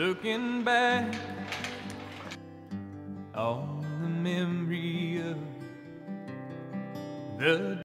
looking back on the memory of the